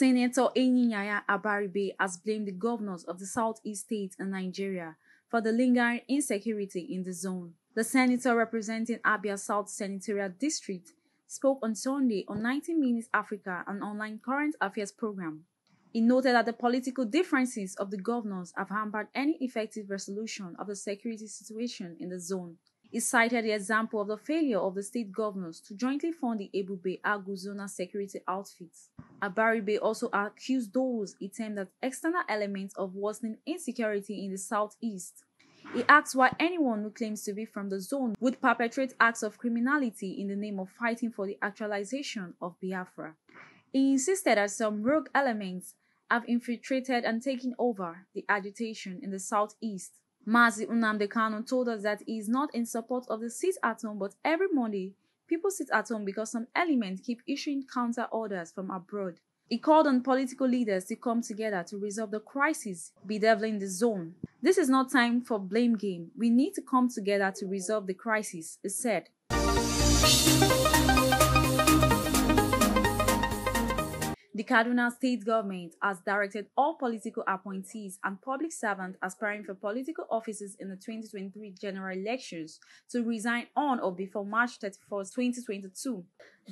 Senator Enyinnaya Abaribe has blamed the governors of the southeast states in Nigeria for the lingering insecurity in the zone. The senator representing Abia South Senatorial District spoke on Sunday on 90 Minutes Africa, an online current affairs program. He noted that the political differences of the governors have hampered any effective resolution of the security situation in the zone. He cited the example of the failure of the state governors to jointly fund the Ebube Agu Zonal security outfits. Abaribe also accused those he termed as external elements of worsening insecurity in the southeast. He asked why anyone who claims to be from the zone would perpetrate acts of criminality in the name of fighting for the actualization of Biafra. He insisted that some rogue elements have infiltrated and taken over the agitation in the southeast. Mazi Nnamdi Kanu told us that he is not in support of the sit at home, but every Monday, people sit at home because some elements keep issuing counter orders from abroad. He called on political leaders to come together to resolve the crisis bedeviling the zone. This is not time for blame game. We need to come together to resolve the crisis, he said. The Kaduna state government has directed all political appointees and public servants aspiring for political offices in the 2023 general elections to resign on or before March 31, 2022.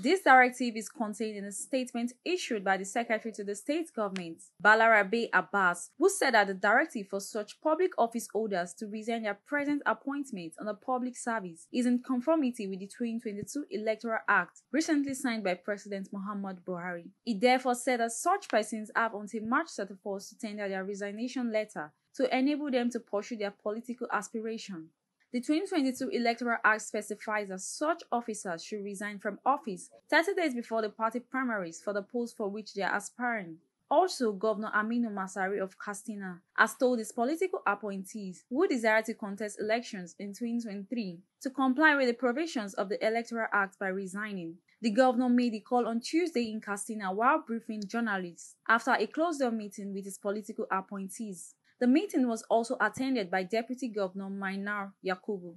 This directive is contained in a statement issued by the Secretary to the State Government, Balarabe Abbas, who said that the directive for such public office holders to resign their present appointments on a public service is in conformity with the 2022 Electoral Act recently signed by President Muhammad Buhari. He therefore said that such persons have until March 31st to tender their resignation letter to enable them to pursue their political aspiration. The 2022 Electoral Act specifies that such officers should resign from office 30 days before the party primaries for the post for which they are aspiring. Also, Governor Aminu Masari of Katsina has told his political appointees who desire to contest elections in 2023 to comply with the provisions of the Electoral Act by resigning. The governor made the call on Tuesday in Katsina while briefing journalists after a closed-door meeting with his political appointees. The meeting was also attended by Deputy Governor Mannir Yakubu.